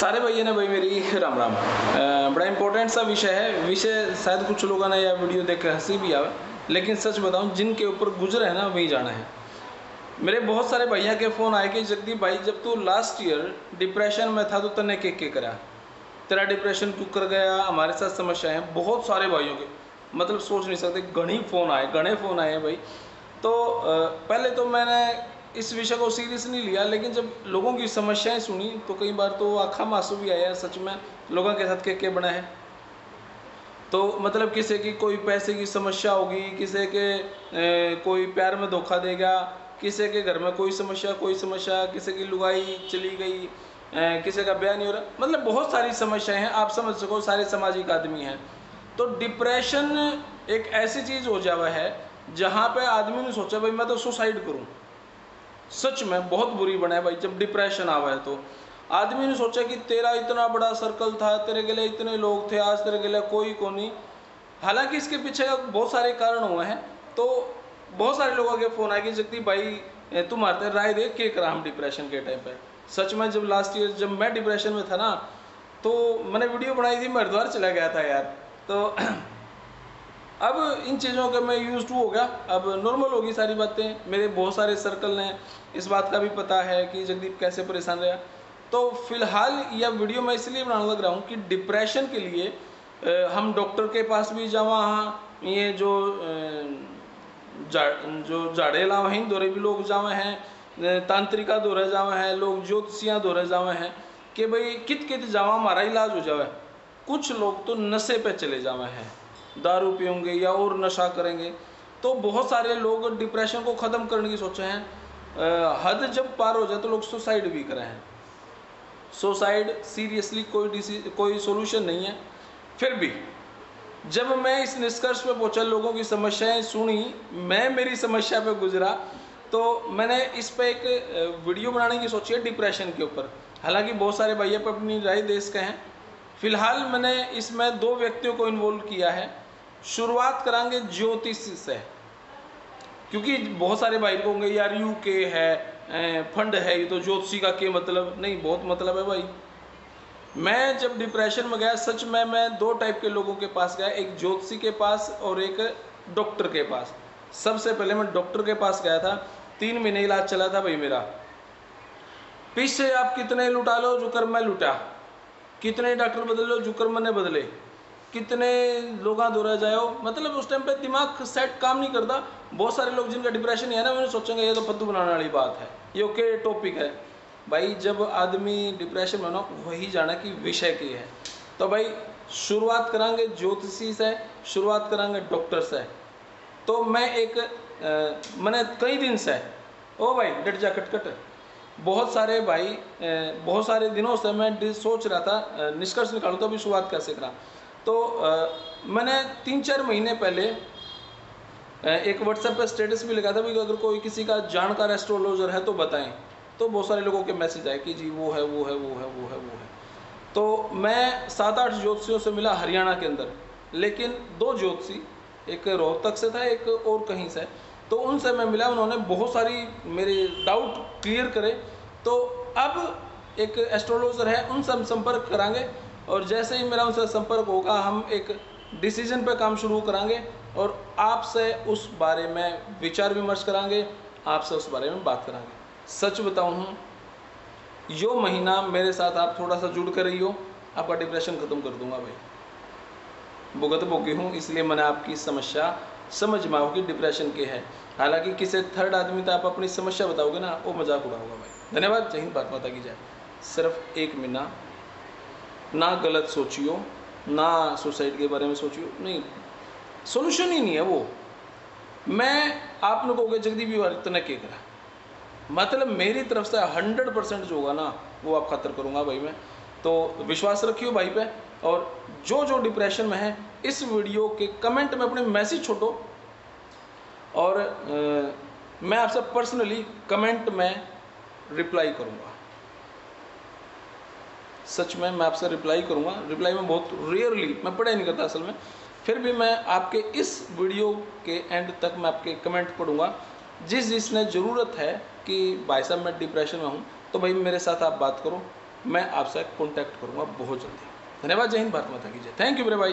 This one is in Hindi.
सारे भैया ने भाई मेरी राम राम। बड़ा इंपॉर्टेंट सा विषय है। विषय शायद कुछ लोगों ने यह वीडियो देख कर हँसी भी आवे, लेकिन सच बताऊँ, जिनके ऊपर गुजरे है ना, वहीं जाना है। मेरे बहुत सारे भैया के फ़ोन आए कि जगदीप भाई, जब तू लास्ट ईयर डिप्रेशन में था तो तने के के करा? तेरा डिप्रेशन क्यों कर गया? हमारे साथ समस्या है, बहुत सारे भाइयों के। मतलब सोच नहीं सकते, घनी फ़ोन आए, घने फ़ोन आए हैं भाई। तो पहले तो मैंने इस विषय को सीरियस नहीं लिया लेकिन जब लोगों की समस्याएँ सुनी तो कई बार तो आखा मासू भी आया सच में लोगों के साथ के के बना है? तो मतलब किसी की कोई पैसे की समस्या होगी किसी के ए, कोई प्यार में धोखा देगा किसी के घर में कोई समस्या कोई समस्या किसी की लुगाई चली गई किसी का ब्याह नहीं हो रहा? मतलब बहुत सारी समस्याएँ हैं आप समझ सको सारे सामाजिक आदमी हैं। तो डिप्रेशन एक ऐसी चीज़ हो जावा है जहाँ पे आदमी ने सोचा भाई मैं तो सुसाइड करूँ। सच में बहुत बुरी बना भाई, जब डिप्रेशन आवा है तो। आदमी ने सोचा कि तेरा इतना बड़ा सर्कल था, तेरे लिए इतने लोग थे, आज तेरे लिए कोई को नहीं। हालाँकि इसके पीछे बहुत सारे कारण हुए हैं। तो बहुत सारे लोगों के फ़ोन आए कि, जगदीप भाई तुम आते राय दे के करा हम डिप्रेशन के टाइम पर सच में जब लास्ट ईयर जब मैं डिप्रेशन में था ना तो मैंने वीडियो बनाई थी, मैं हरिद्वार चला गया था यार। तो अब इन चीज़ों के मैं यूज़ टू हो गया। अब नॉर्मल होगी सारी बातें। मेरे बहुत सारे सर्कल ने इस बात का भी पता है कि जगदीप कैसे परेशान रहा। तो फ़िलहाल यह वीडियो मैं इसलिए बनाने लग रहा हूँ कि डिप्रेशन के लिए हम डॉक्टर के पास भी जावा ये जो जा, जो जाड़े लावे हैं दौरे भी लोग जावे हैं। तांत्रिका दौरे जावे हैं। लोग ज्योतिषियाँ दौरे जावे हैं कि भाई कित कित जावा हमारा इलाज हो जावे कुछ लोग तो नशे पे चले जावे हैं। दारू पियोगे या और नशा करेंगे तो बहुत सारे लोग डिप्रेशन को ख़त्म करने की सोचे हैं। हद जब पार हो जाए तो लोग सुसाइड भी करें हैं। सुसाइड सीरियसली कोई डिसीज कोई सोल्यूशन नहीं है। फिर भी, जब मैं इस निष्कर्ष पर पहुँचा, लोगों की समस्याएँ सुनी, मैं मेरी समस्या पे गुजरा तो मैंने इस पर एक वीडियो बनाने की सोची है डिप्रेशन के ऊपर। हालाँकि बहुत सारे भैया पर अपनी राय देश के हैं। फ़िलहाल मैंने इसमें दो व्यक्तियों को इन्वॉल्व किया है। शुरुआत करांगे ज्योतिष से। क्योंकि बहुत सारे भाई होंगे, यार यू के है फंड है, ये तो ज्योतिषी का के मतलब? नहीं, बहुत मतलब है भाई। मैं जब डिप्रेशन में गया, सच में मैं दो टाइप के लोगों के पास गया, एक ज्योतिषी के पास और एक डॉक्टर के पास। सबसे पहले मैं डॉक्टर के पास गया था, तीन महीने इलाज चला था भाई मेरा। पीछे आप कितने लुटा लो जो कर मैं लुटा। कितने डॉक्टर बदल लो जो कर मैंने बदले। कितने लोग दौरा जाओ। मतलब उस टाइम पे दिमाग सेट काम नहीं करता। बहुत सारे लोग जिनका डिप्रेशन ही है ना मैंने सोचेंगे, ये तो फद्दू बनाने वाली बात है। ये ओके टॉपिक है। भाई, जब आदमी डिप्रेशन में ना, वही जाना कि विषय की है। तो भाई, शुरुआत करांगे ज्योतिषी से, शुरुआत करांगे डॉक्टर से। तो मैं एक मैंने कई दिन से, ओ भाई, डट जा, कटकट। बहुत सारे भाई बहुत सारे दिनों से मैं सोच रहा था निष्कर्ष निकालूँ तो अभी शुरुआत कैसे करा? तो अ, मैंने तीन चार महीने पहले एक व्हाट्सएप पर स्टेटस भी लगा था भी अगर कोई किसी का जानकार एस्ट्रोलॉजर है तो बताएँ। तो बहुत सारे लोगों के मैसेज आए कि जी वो है वो है वो है वो है वो है। तो मैं सात आठ ज्योतिषियों से मिला हरियाणा के अंदर लेकिन दो ज्योतिषी एक रोहतक से था एक और कहीं से। तो उनसे मैं मिला उन्होंने बहुत सारी मेरे डाउट क्लियर करे। तो अब एक एस्ट्रोलॉजर है उनसे हम संपर्क करांगे। और जैसे ही मेरा उनसे संपर्क होगा, हम एक डिसीज़न पर काम शुरू करांगे और आपसे उस बारे में विचार विमर्श करांगे, आपसे उस बारे में बात करांगे। सच बताऊँ हूँ यो महीना मेरे साथ आप थोड़ा सा जुड़ कर रही हो, आपका डिप्रेशन खत्म कर दूँगा भाई। भुगत भोगी हूँ, इसलिए मैंने आपकी समस्या समझ में आओगी डिप्रेशन के है। हालाँकि किसी थर्ड आदमी तो आप अपनी समस्या बताओगे ना, वो मज़ाक उड़ाओगा भाई। धन्यवाद, जय हिंद भारत माता की जाए सिर्फ़ एक महीना ना गलत सोचियो ना सुसाइड के बारे में सोचियो नहीं। सोल्यूशन ही नहीं है वो। मैं आप लोगों को जगदीप इतना के करा? मतलब मेरी तरफ़ से हंड्रेड परसेंट जो होगा ना वो आप खतर करूँगा भाई मैं। तो विश्वास रखियो भाई पे। और जो जो डिप्रेशन में है इस वीडियो के कमेंट में अपने मैसेज छोड़ो और अ, मैं आपसे पर्सनली कमेंट में रिप्लाई करूँगा। सच में मैं आपसे रिप्लाई करूँगा। रिप्लाई में बहुत रेयरली मैं पढ़ाई नहीं करता असल में। फिर भी मैं आपके इस वीडियो के एंड तक मैं आपके कमेंट पढ़ूँगा। जिस जिसने ज़रूरत है कि भाई साहब मैं डिप्रेशन में हूँ तो भाई मेरे साथ आप बात करो। मैं आपसे कॉन्टैक्ट करूँगा बहुत जल्दी। धन्यवाद, जय हिंद, भारत माता की जय। थैंक यू मेरे भाई।